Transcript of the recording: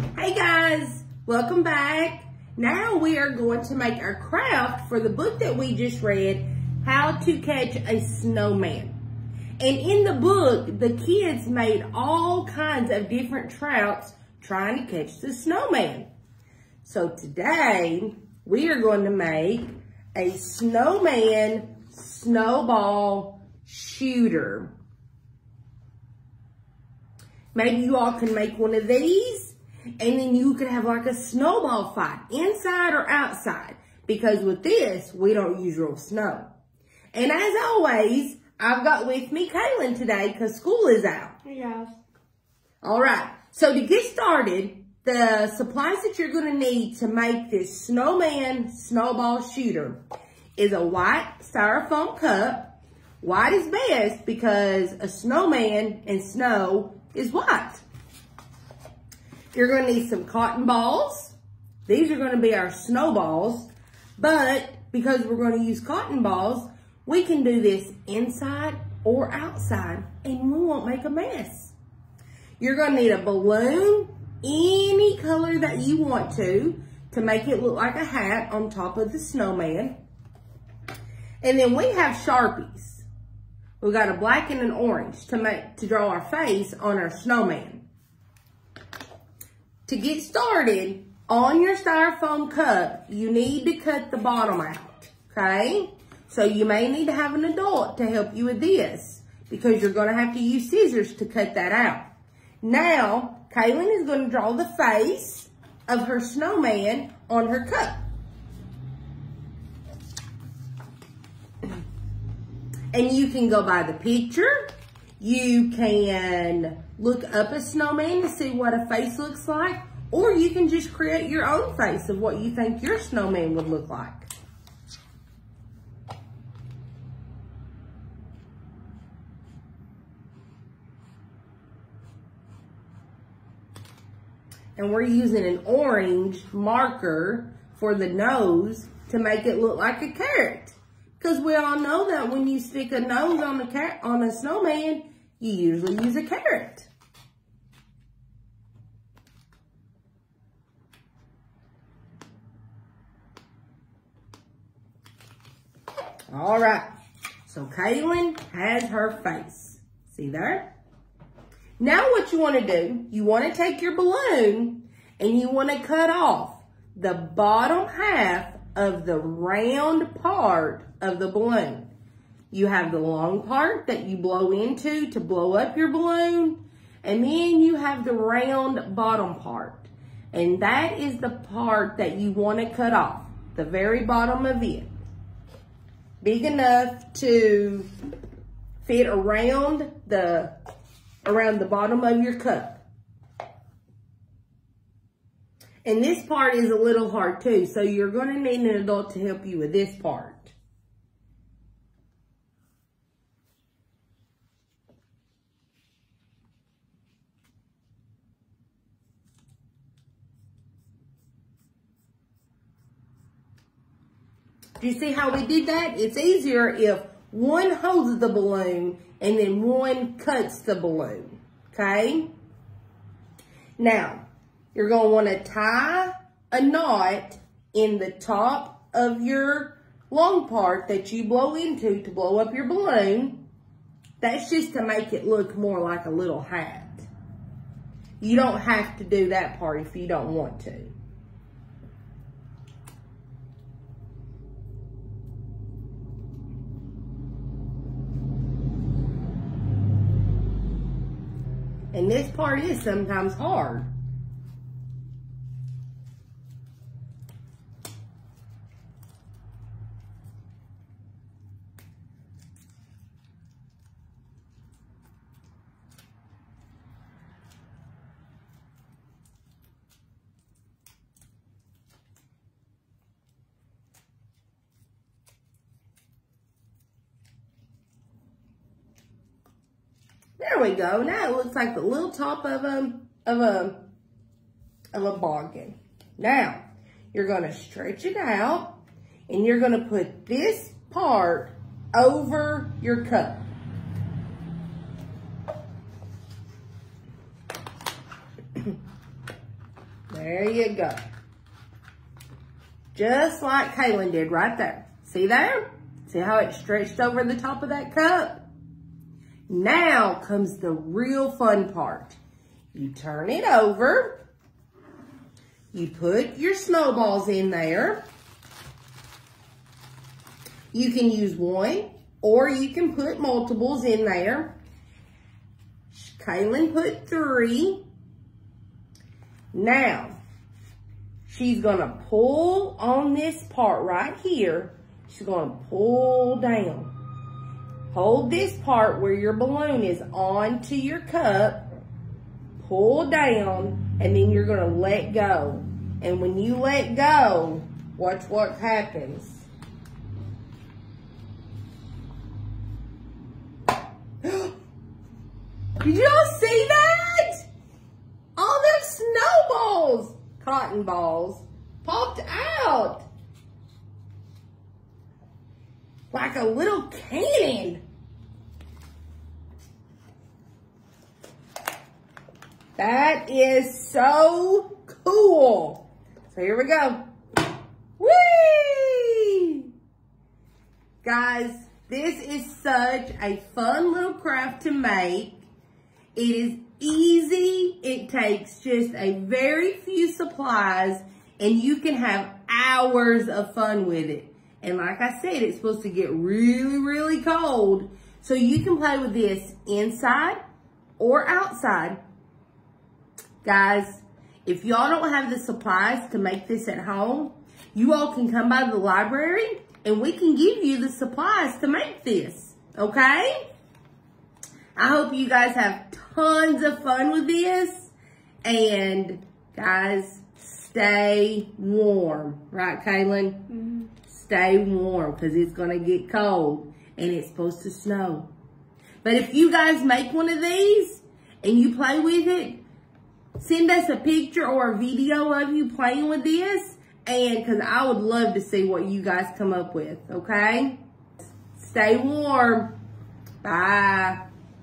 Hey guys, welcome back. Now we are going to make our craft for the book that we just read, How to Catch a Snowman. And in the book, the kids made all kinds of different trouts trying to catch the snowman. So today, we are going to make a snowman snowball shooter. Maybe you all can make one of these and then you could have like a snowball fight inside or outside because with this, we don't use real snow. And as always, I've got with me Caylynn today because school is out. Yeah. All right. So to get started, the supplies that you're going to need to make this snowman snowball shooter is a white styrofoam cup. White is best because a snowman and snow is white. You're going to need some cotton balls. These are going to be our snowballs, but because we're going to use cotton balls, we can do this inside or outside and we won't make a mess. You're going to need a balloon, any color that you want to, to make it look like a hat on top of the snowman. And then we have Sharpies. We've got a black and an orange to make to draw our face on our snowman. To get started, on your styrofoam cup, you need to cut the bottom out, okay? So you may need to have an adult to help you with this because you're gonna have to use scissors to cut that out. Now, Caylynn is gonna draw the face of her snowman on her cup. And you can go by the picture. You can look up a snowman to see what a face looks like. Or you can just create your own face of what you think your snowman would look like. And we're using an orange marker for the nose to make it look like a carrot. Because we all know that when you stick a nose on a, cat, on a snowman, you usually use a carrot. All right. So Caylynn has her face. See there? Now what you want to do, you want to take your balloon and you want to cut off the bottom half of the round part of the balloon. You have the long part that you blow into to blow up your balloon. And then you have the round bottom part. And that is the part that you want to cut off. The very bottom of it. Big enough to fit around the around the bottom of your cup. And this part is a little hard too, so you're going to need an adult to help you with this part. Do you see how we did that? It's easier if one holds the balloon and then one cuts the balloon, okay? Now, you're going to want to tie a knot in the top of your long part that you blow into to blow up your balloon. That's just to make it look more like a little hat. You don't have to do that part if you don't want to. And this part is sometimes hard. There we go. Now it looks like the little top of a, of a, of a bargain. Now, you're going to stretch it out and you're going to put this part over your cup. There you go. Just like Caylynn did right there. See there? See how it stretched over the top of that cup? Now comes the real fun part. You turn it over. You put your snowballs in there. You can use one or you can put multiples in there. Caylynn put three. Now, she's going to pull on this part right here. She's going to pull down. Hold this part where your balloon is onto your cup. Pull down, and then you're going to let go. And when you let go, watch what happens. Did y'all see that? All those snowballs, cotton balls, popped out. Like a little cannon. That is so cool. So here we go. Whee! Guys, this is such a fun little craft to make. It is easy. It takes just a very few supplies and you can have hours of fun with it. And like I said, it's supposed to get really, really cold. So you can play with this inside or outside. Guys, if y'all don't have the supplies to make this at home, you all can come by the library and we can give you the supplies to make this, okay? I hope you guys have tons of fun with this. And guys, stay warm. Right, Caylynn? Mm -hmm. Stay warm because it's going to get cold and it's supposed to snow. But if you guys make one of these and you play with it, send us a picture or a video of you playing with this. And because I would love to see what you guys come up with, okay? Stay warm. Bye.